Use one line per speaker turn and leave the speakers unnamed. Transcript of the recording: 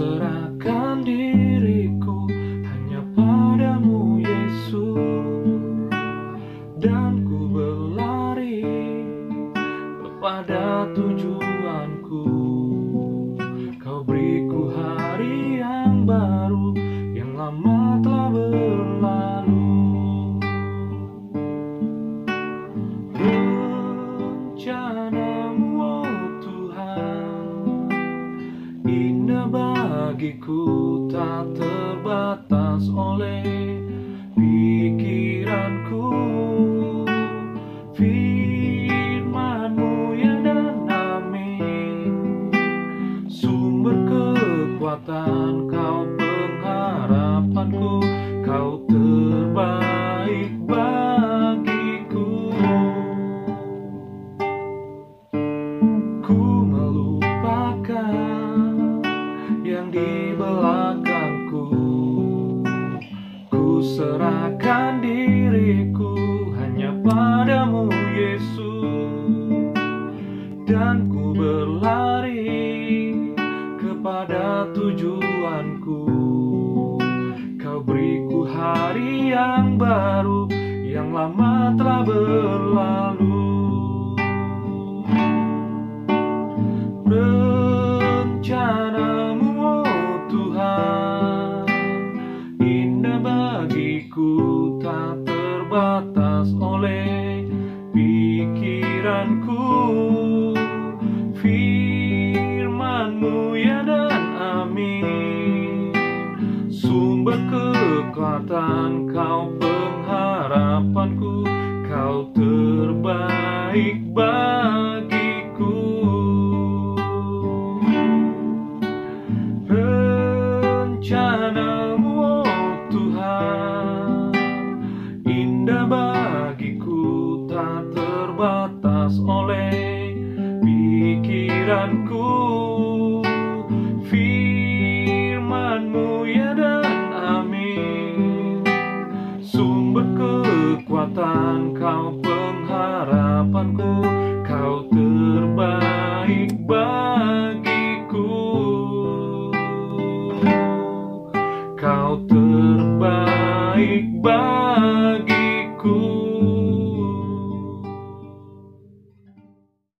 serahkan diriku hanya padamu Yesus. Dan ku berlari kepada tujuanku. Kau beriku hari yang baru yang lama telah berlalu. Rencanamu oh Tuhan indah bagiku tak terbatas oleh pikiranku. Firmanmu ya dan amin, sumber kekuatan kau pengharapanku, kau terbaik bagiku. Yang di belakangku. Ku serahkan diriku hanya padamu Yesus. Dan ku berlari kepada tujuanku. Kau beriku hari yang baru yang lama telah berlalu oleh pikiranku. Firmanmu ya dan amin, sumber kekuatan kau pengharapanku, kau terbaik bagiku. terbatas oleh pikiranku. Firmanmu ya dan amin. Sumber kekuatan kau pengharapanku. Kau terbaik bagiku.